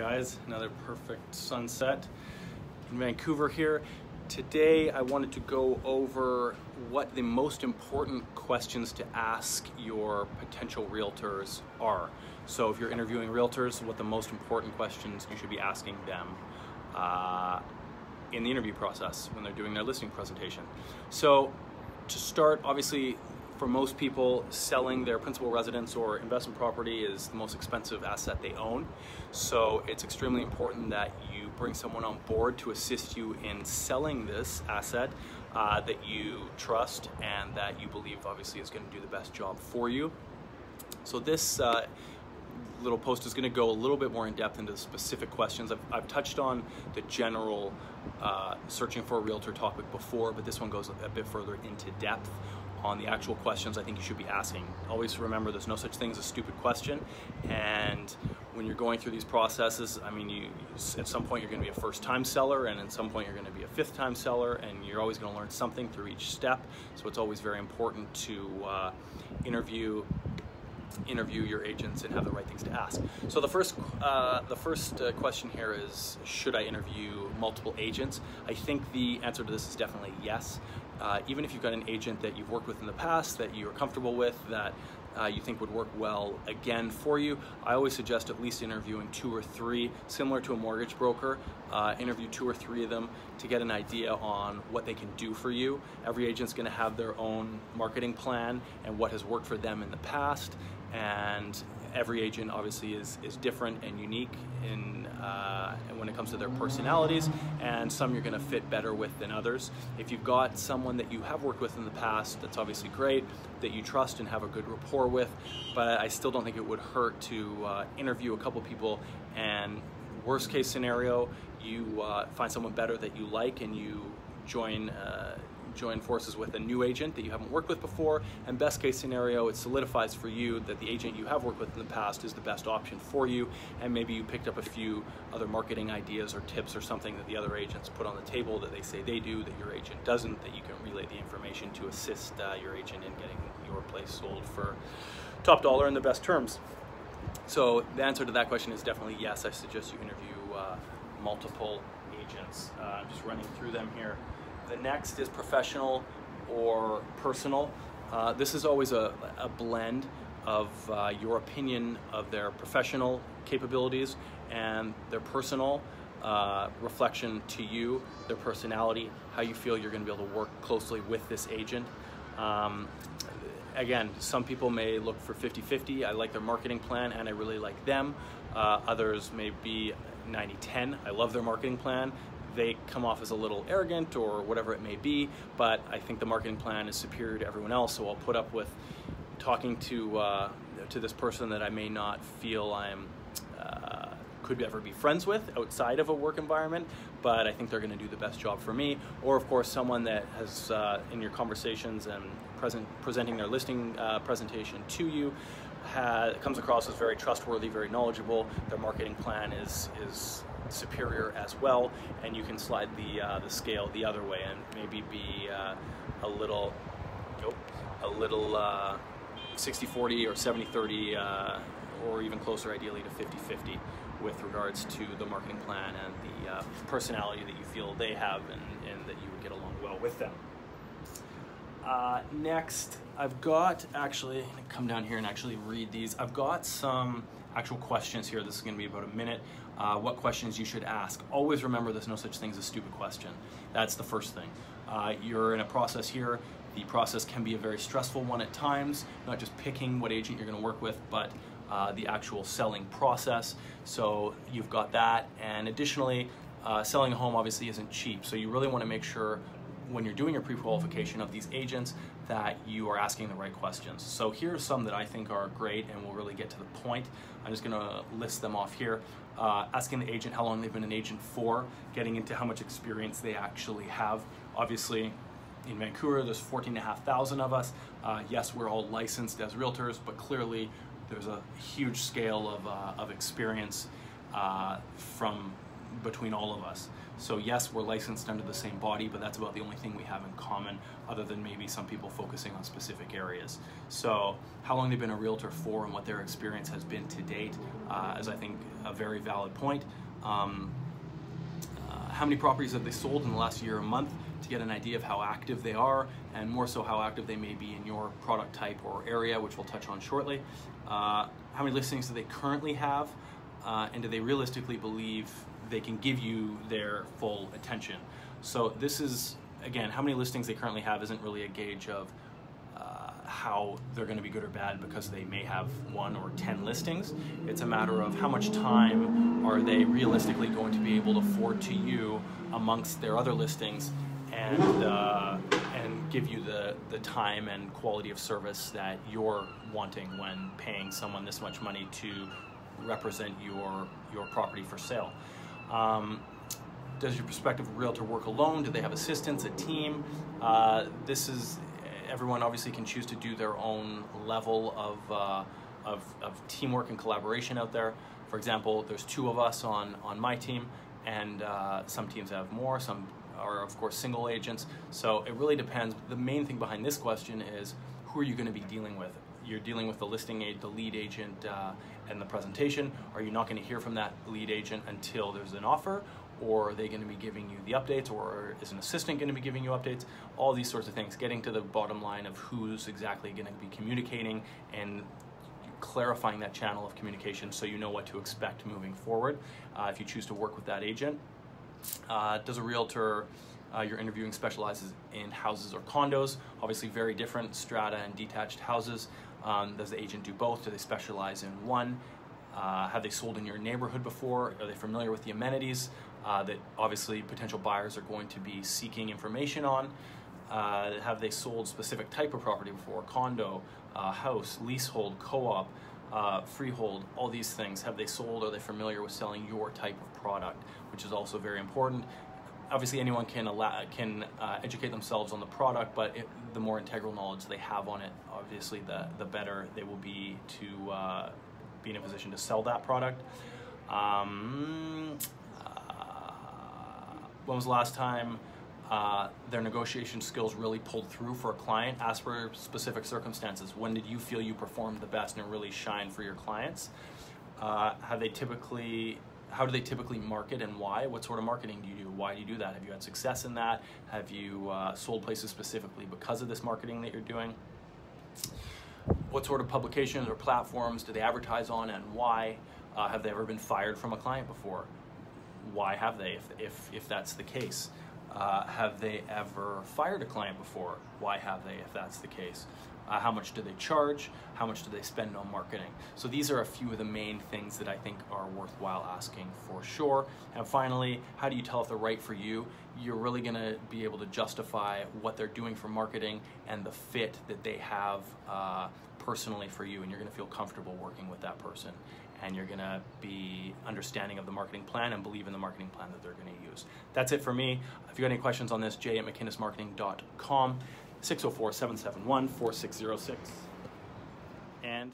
guys. Another perfect sunset in Vancouver here. Today I wanted to go over what the most important questions to ask your potential realtors are. So if you're interviewing realtors, what the most important questions you should be asking them uh, in the interview process when they're doing their listing presentation. So to start, obviously for most people, selling their principal residence or investment property is the most expensive asset they own. So it's extremely important that you bring someone on board to assist you in selling this asset uh, that you trust and that you believe obviously is going to do the best job for you. So this uh, little post is going to go a little bit more in depth into the specific questions. I've, I've touched on the general uh, searching for a realtor topic before, but this one goes a bit further into depth on the actual questions I think you should be asking. Always remember there's no such thing as a stupid question and when you're going through these processes, I mean, you, at some point you're going to be a first time seller and at some point you're going to be a fifth time seller and you're always going to learn something through each step. So it's always very important to uh, interview interview your agents and have the right things to ask. So the first, uh, the first uh, question here is, should I interview multiple agents? I think the answer to this is definitely yes. Uh, even if you've got an agent that you've worked with in the past, that you're comfortable with, that uh, you think would work well again for you, I always suggest at least interviewing two or three, similar to a mortgage broker. Uh, interview two or three of them to get an idea on what they can do for you. Every agent's gonna have their own marketing plan and what has worked for them in the past and every agent obviously is, is different and unique in uh, comes to their personalities and some you're going to fit better with than others. If you've got someone that you have worked with in the past that's obviously great that you trust and have a good rapport with but i still don't think it would hurt to uh, interview a couple people and worst case scenario you uh, find someone better that you like and you join uh, join forces with a new agent that you haven't worked with before, and best case scenario, it solidifies for you that the agent you have worked with in the past is the best option for you, and maybe you picked up a few other marketing ideas or tips or something that the other agents put on the table that they say they do that your agent doesn't, that you can relay the information to assist uh, your agent in getting your place sold for top dollar and the best terms. So the answer to that question is definitely yes. I suggest you interview uh, multiple agents. Uh, I'm just running through them here. The next is professional or personal. Uh, this is always a, a blend of uh, your opinion of their professional capabilities and their personal uh, reflection to you, their personality, how you feel you're going to be able to work closely with this agent. Um, again, some people may look for 50-50. I like their marketing plan and I really like them. Uh, others may be 90-10. I love their marketing plan they come off as a little arrogant or whatever it may be, but I think the marketing plan is superior to everyone else, so I'll put up with talking to, uh, to this person that I may not feel I'm uh, could ever be friends with outside of a work environment, but I think they're going to do the best job for me. Or of course, someone that has uh, in your conversations and present presenting their listing uh, presentation to you has, comes across as very trustworthy, very knowledgeable. Their marketing plan is is superior as well, and you can slide the uh, the scale the other way and maybe be uh, a little, nope, a little 60-40 uh, or 70-30, uh, or even closer, ideally to 50-50 with regards to the marketing plan and the uh, personality that you feel they have and, and that you would get along well with them. Uh, next, I've got actually, come down here and actually read these. I've got some actual questions here. This is going to be about a minute. Uh, what questions you should ask. Always remember there's no such thing as a stupid question. That's the first thing. Uh, you're in a process here. The process can be a very stressful one at times, not just picking what agent you're going to work with, but uh, the actual selling process. So you've got that. And additionally, uh, selling a home obviously isn't cheap. So you really want to make sure when you're doing your pre-qualification of these agents that you are asking the right questions. So here are some that I think are great and will really get to the point. I'm just gonna list them off here. Uh, asking the agent how long they've been an agent for, getting into how much experience they actually have. Obviously, in Vancouver, there's 14,500 of us. Uh, yes, we're all licensed as realtors, but clearly there's a huge scale of, uh, of experience uh, from between all of us. So yes, we're licensed under the same body, but that's about the only thing we have in common, other than maybe some people focusing on specific areas. So how long they've been a realtor for and what their experience has been to date uh, is, I think, a very valid point. Um, uh, how many properties have they sold in the last year or month to get an idea of how active they are and more so how active they may be in your product type or area, which we'll touch on shortly. Uh, how many listings do they currently have? Uh, and do they realistically believe they can give you their full attention. So this is, again, how many listings they currently have isn't really a gauge of uh, how they're going to be good or bad because they may have one or 10 listings. It's a matter of how much time are they realistically going to be able to afford to you amongst their other listings and, uh, and give you the, the time and quality of service that you're wanting when paying someone this much money to represent your, your property for sale. Um, does your prospective realtor work alone? Do they have assistants, a team? Uh, this is, everyone obviously can choose to do their own level of, uh, of, of, teamwork and collaboration out there. For example, there's two of us on, on my team, and uh, some teams have more, some are of course single agents. So it really depends. The main thing behind this question is who are you going to be dealing with? You're dealing with the listing aid, the lead agent, uh, and the presentation. Are you not going to hear from that lead agent until there's an offer? Or are they going to be giving you the updates? Or is an assistant going to be giving you updates? All these sorts of things. Getting to the bottom line of who's exactly going to be communicating and clarifying that channel of communication so you know what to expect moving forward uh, if you choose to work with that agent. Uh, does a realtor uh, you're interviewing specializes in houses or condos, obviously very different strata and detached houses. Um, does the agent do both? Do they specialize in one? Uh, have they sold in your neighborhood before? Are they familiar with the amenities uh, that obviously potential buyers are going to be seeking information on? Uh, have they sold specific type of property before? Condo, uh, house, leasehold, co-op, uh, freehold, all these things. Have they sold? Are they familiar with selling your type of product? Which is also very important obviously anyone can allow, can uh, educate themselves on the product, but it, the more integral knowledge they have on it, obviously the the better they will be to uh, be in a position to sell that product. Um, uh, when was the last time uh, their negotiation skills really pulled through for a client as for specific circumstances? When did you feel you performed the best and really shine for your clients? Uh, have they typically how do they typically market and why? What sort of marketing do you do? Why do you do that? Have you had success in that? Have you uh, sold places specifically because of this marketing that you're doing? What sort of publications or platforms do they advertise on and why? Uh, have they ever been fired from a client before? Why have they, if, if, if that's the case? Uh, have they ever fired a client before? Why have they, if that's the case? Uh, how much do they charge? How much do they spend on marketing? So these are a few of the main things that I think are worthwhile asking for sure. And finally, how do you tell if they're right for you? You're really gonna be able to justify what they're doing for marketing and the fit that they have uh, personally for you, and you're gonna feel comfortable working with that person and you're gonna be understanding of the marketing plan and believe in the marketing plan that they're gonna use. That's it for me. If you got any questions on this, jay at mcinnesmarketing.com. 604 771 4606. And